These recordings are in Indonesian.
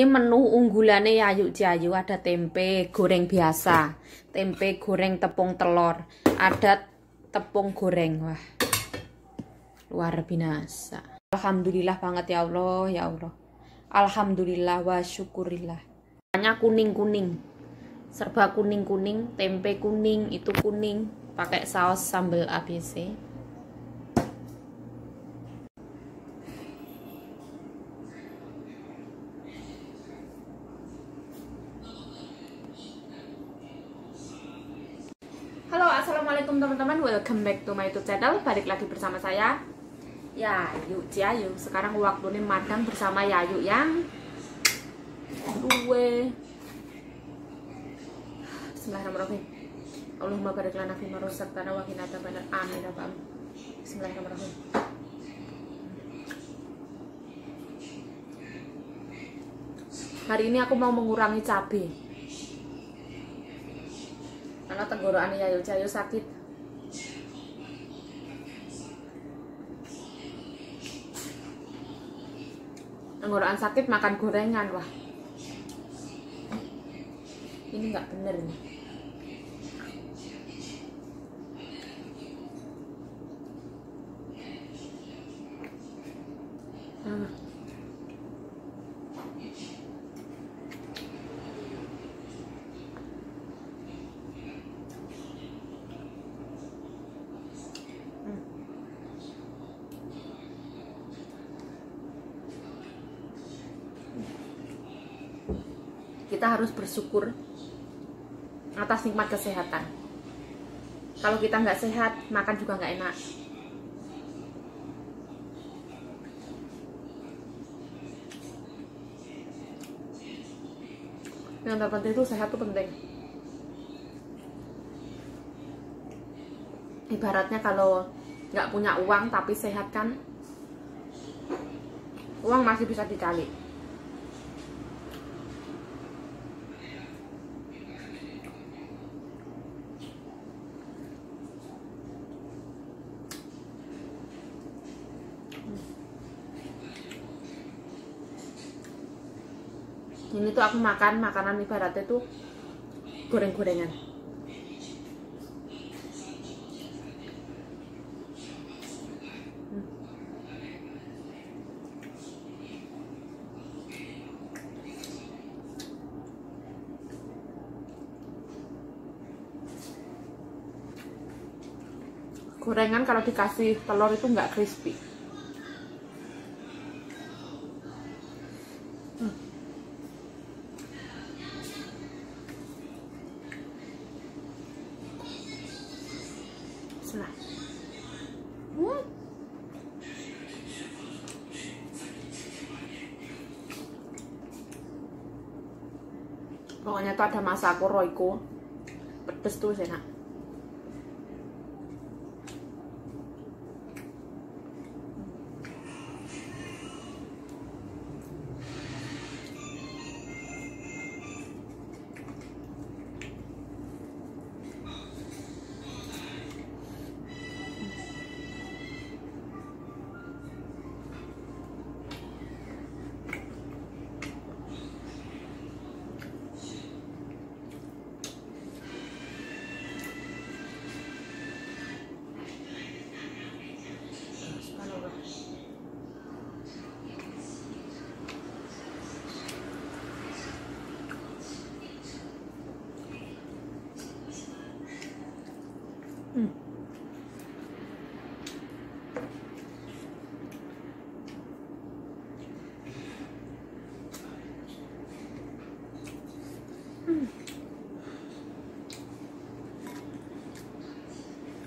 Ini menu unggulannya Yayu Jayu ada tempe goreng biasa, tempe goreng tepung telur, ada tepung goreng. Wah. Luar binasa. Alhamdulillah banget ya Allah, ya Allah. Alhamdulillah wa syukurillah. Hanya kuning-kuning. Serba kuning-kuning, tempe kuning, itu kuning, pakai saus sambal ABC. Halo assalamualaikum teman-teman. Welcome back to my youtube channel. Balik lagi bersama saya. Yayu Ciayu sekarang waktunya madang bersama Yayu yang dua. Bismillahirrahmanirrahim. Allahumma barik lana fi marusak tanah wa qina adzabannar amin ya rabbal Bismillahirrahmanirrahim. Hari ini aku mau mengurangi cabai karena tenggorokan Yayu Jayu sakit. Tenggorokan sakit makan gorengan wah. Ini nggak bener nih Hmm. Kita harus bersyukur atas nikmat kesehatan. Kalau kita nggak sehat, makan juga nggak enak. Yang terpenting itu sehat itu penting. Ibaratnya kalau nggak punya uang tapi sehat kan, uang masih bisa dicari. Ini tuh aku makan makanan ibaratnya tuh goreng-gorengan Hmm. gorengan kalau dikasih telur itu nggak crispy Pokoknya tuh ada masako roiko pedes tuh enak.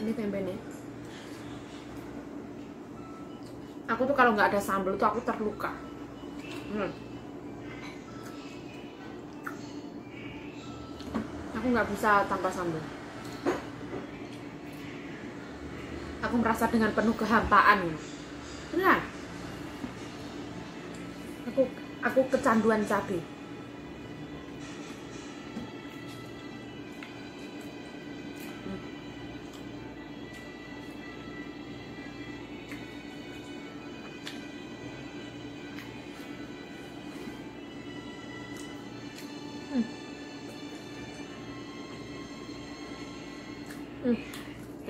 Ini tempe nih. Aku tuh kalau nggak ada sambal tuh aku terluka. Hmm. Aku nggak bisa tanpa sambal. Aku merasa dengan penuh kehampaan. Benar. Aku aku kecanduan cabai.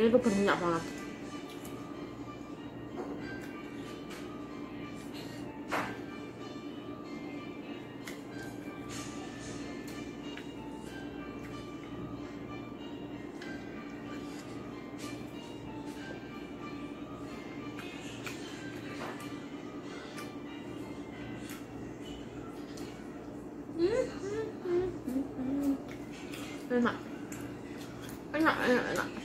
Ini tuh berminyak banget. enak enak enak enak ah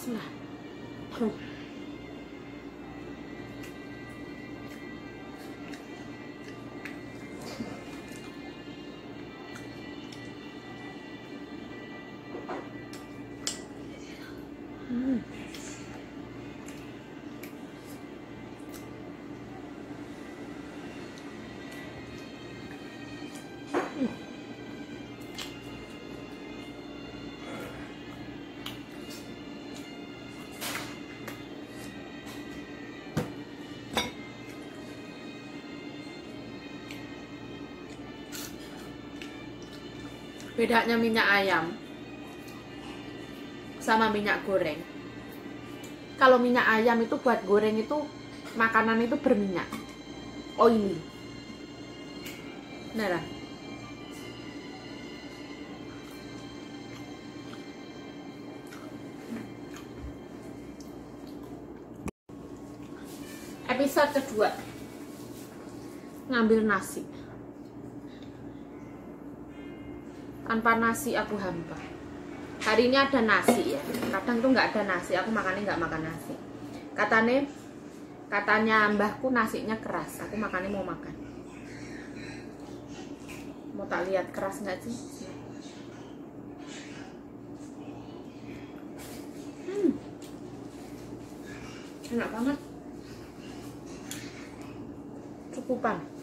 Bismillah. Huh. Hmm. Bedanya minyak ayam sama minyak goreng. Kalau minyak ayam itu buat goreng itu makanan itu berminyak. Oily nah episode kedua. Ngambil nasi tanpa nasi aku hampa hari ini ada nasi ya. Kadang tuh nggak ada nasi aku makannya nggak makan nasi. Katanya katanya mbahku nasinya keras aku makannya mau makan. Mau tak lihat keras nggak sih? Hmm. enak banget. Cukupan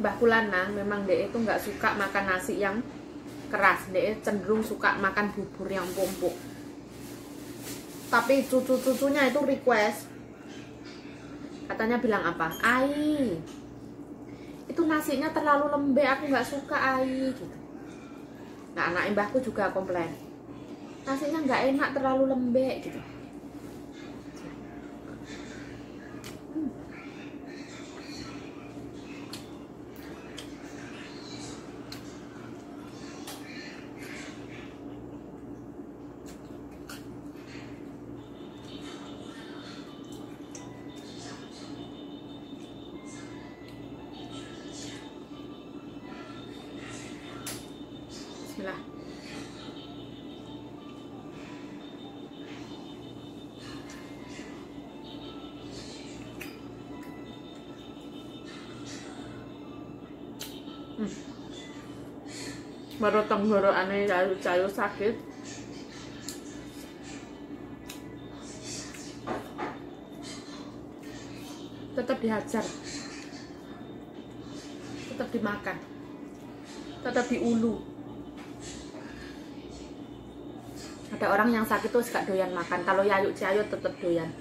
Mbah Kulana memang dia itu nggak suka makan nasi yang keras, dia cenderung suka makan bubur yang pompok. Tapi cucu-cucunya itu request, katanya bilang apa? Ai, itu nasinya terlalu lembek, aku nggak suka ai. Gitu. Nah anak mbahku juga komplain, nasinya nggak enak terlalu lembek gitu. Baru tenggorokannya cayu-cayu sakit. Tetap dihajar. Tetap dimakan. Tetap diulu. ada orang yang sakit tuh gak doyan makan kalau yayu ciayu tetep doyan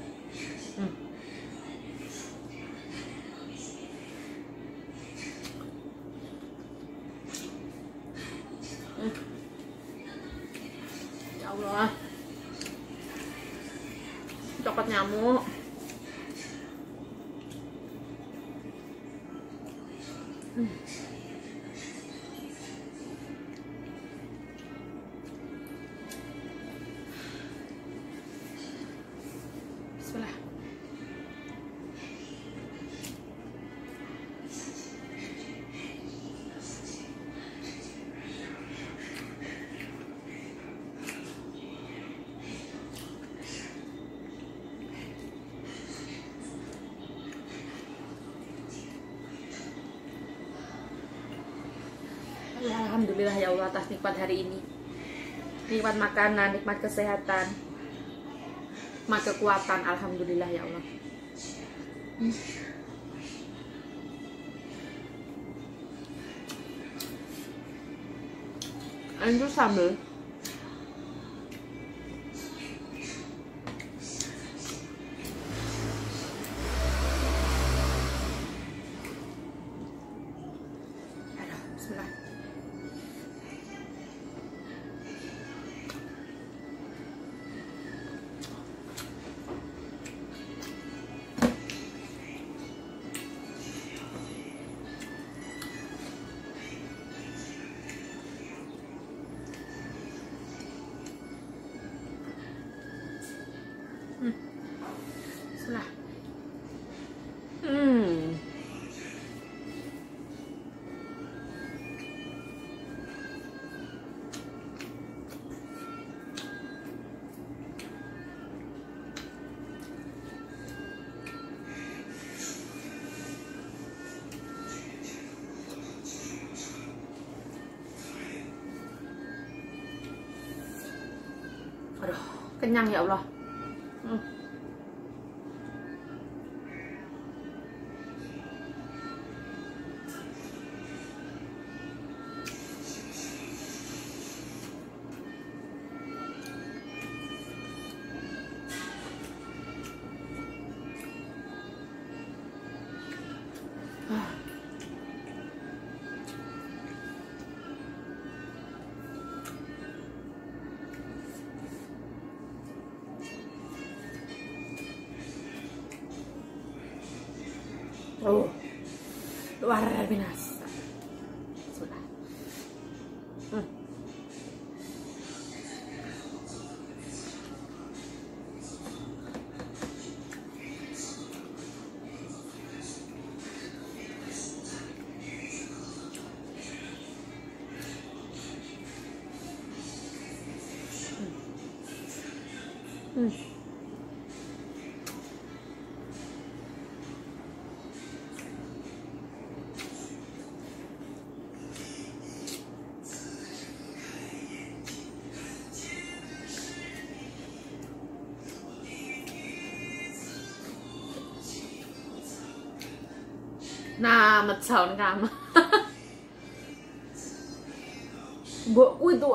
Alhamdulillah ya Allah atas nikmat hari ini Nikmat makanan, nikmat kesehatan Nikmat kekuatan Alhamdulillah ya Allah hmm. Sambal kenyang ya Allah. Luar biasa. Sudah. Hmm. Hmm. Nah, mecon kamu. Mbokku itu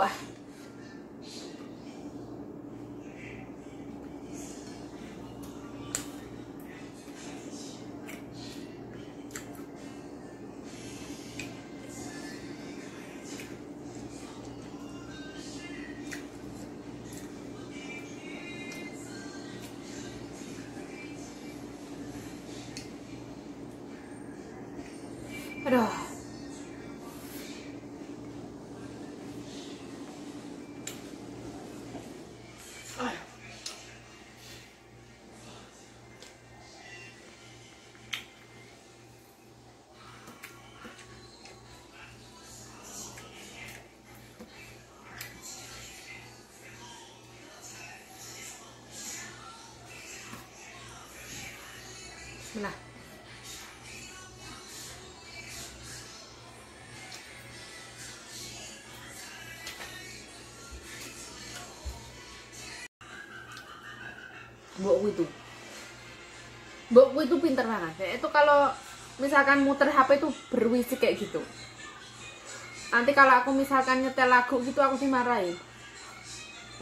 Bismillah. mbokku itu mbokku itu pinter banget. Ya itu kalau misalkan muter HP itu berwisik kayak gitu. Nanti kalau aku misalkan nyetel lagu gitu aku dimarahin.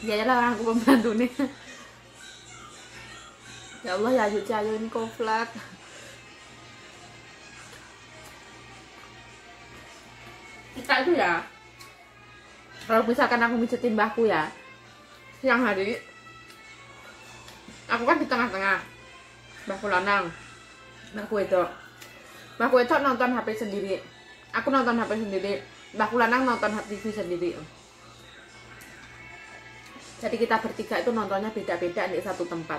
Ya lah orang aku pembantu nih ya Allah ya yuk ini koflak kita itu ya kalau misalkan aku micetin mbahku ya siang hari aku kan di tengah-tengah mbahku lanang mbahku itu mbahku itu nonton HP sendiri. Aku nonton HP sendiri mbahku lanang nonton TV sendiri. Jadi kita bertiga itu nontonnya beda-beda di satu tempat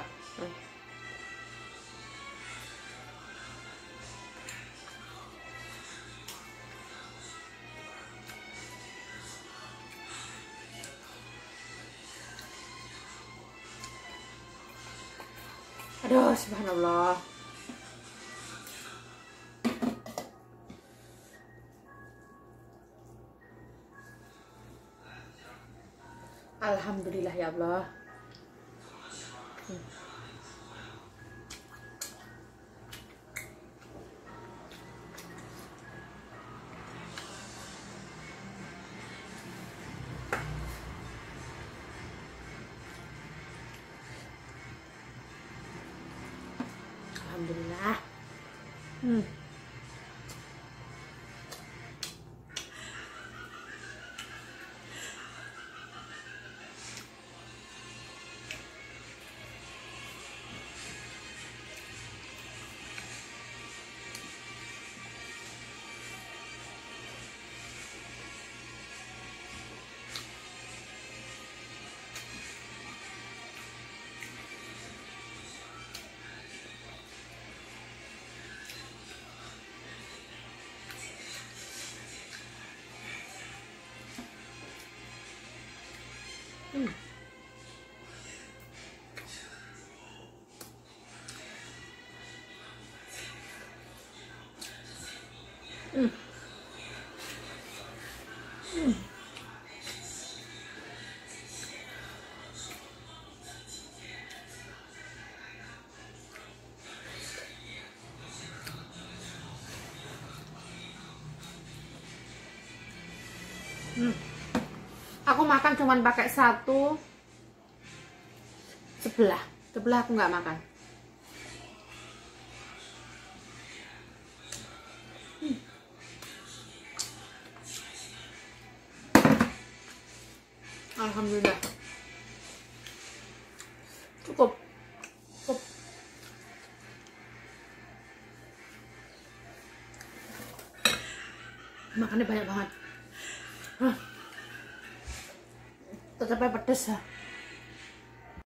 Allah subhanallah Alhamdulillah ya Allah hmm. Hmm. Aku makan cuman pakai satu sebelah. Sebelah aku nggak makan. Hmm. Alhamdulillah. Cukup. Makannya banyak banget. Hah. Tetapnya pedes ya.